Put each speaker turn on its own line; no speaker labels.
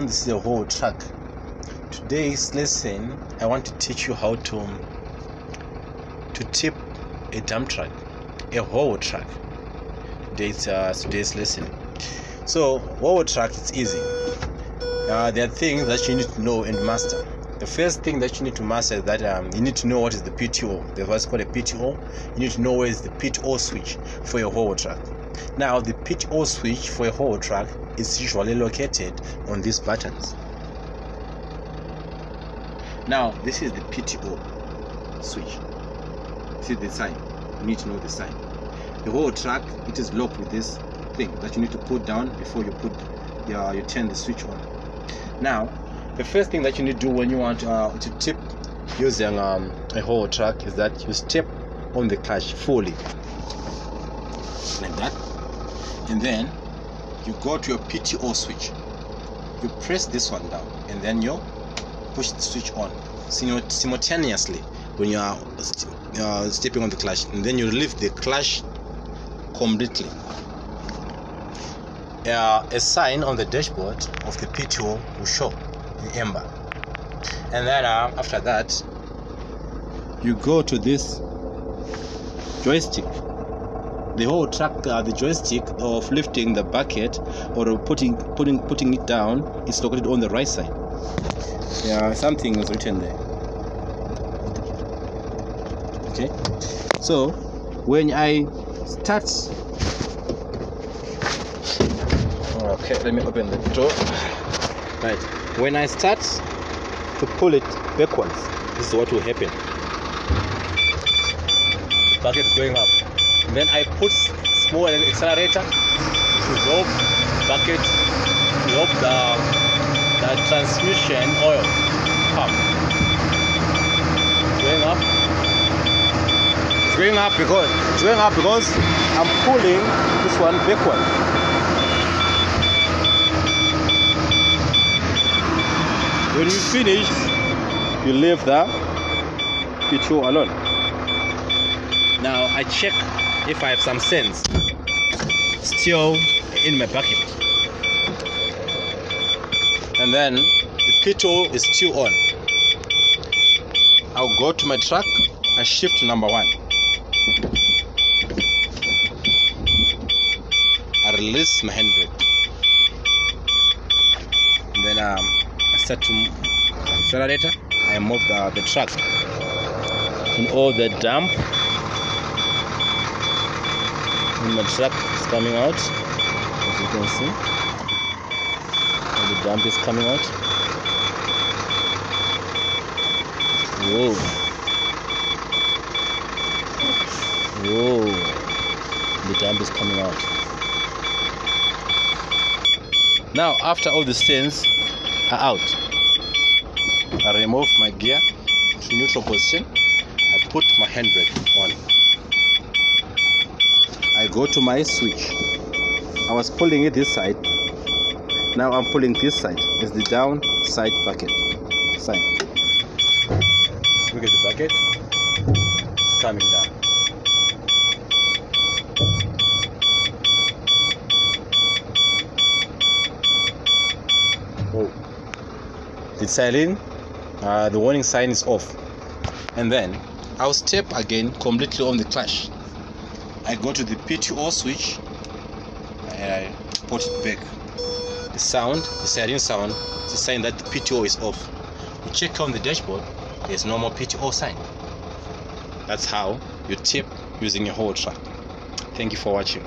this is a Howo track today's lesson i want to teach you how to to tip a dump truck a Howo truck today's uh, today's lesson so Howo truck it's easy uh, there are things that you need to know and master the first thing that you need to master is that um, you need to know what is the PTO. There's what's called a PTO. You need to know where is the PTO switch for your Howo truck. Now, the PTO switch for a Howo truck is usually located on these buttons. Now, this is the PTO switch. See the sign. You need to know the sign. The Howo truck it is locked with this thing that you need to put down before you put your, you turn the switch on. Now, the first thing that you need to do when you want uh, to tip using um, a Howo truck is that you step on the clutch fully like that. And then you go to your PTO switch. You press this one down and then you push the switch on simultaneously when you are uh, stepping on the clutch and then you lift the clutch completely. Uh, a sign on the dashboard of the PTO will show the ember and then uh, after that you go to this joystick the Howo track uh, the joystick of lifting the bucket or putting putting putting it down is located on the right side. Yeah something is written there. Okay. So when i start okay let me open the door right. When I start to pull it backwards this is what will happen. Bucket is going up then I put small accelerator to drop bucket to drop the, the transmission oil pump. Going up. It's going up because it's going up because I'm pulling this one backwards when you finish you leave the PTO alone now I check if I have some sands still in my bucket and then the PTO is still on. I'll go to my truck and shift to number one. I release my handbrake. And then um, start to accelerator. I move the, the truck and all the dump the truck is coming out as you can see and the dump is coming out whoa whoa the dump is coming out now after all the stains are out. I remove my gear to neutral position. I put my handbrake on. Go to my switch. I was pulling it this side. Now I'm pulling this side. It's the down side bucket sign. Look at the bucket. It's coming down. Oh the siren uh, the warning sign is off and then I'll step again completely on the clutch I go to the PTO switch. And I put it back. The sound the siren sound is a sign that the PTO is off. You check on the dashboard there's no more PTO sign. That's how you tip using a Howo truck. Thank you for watching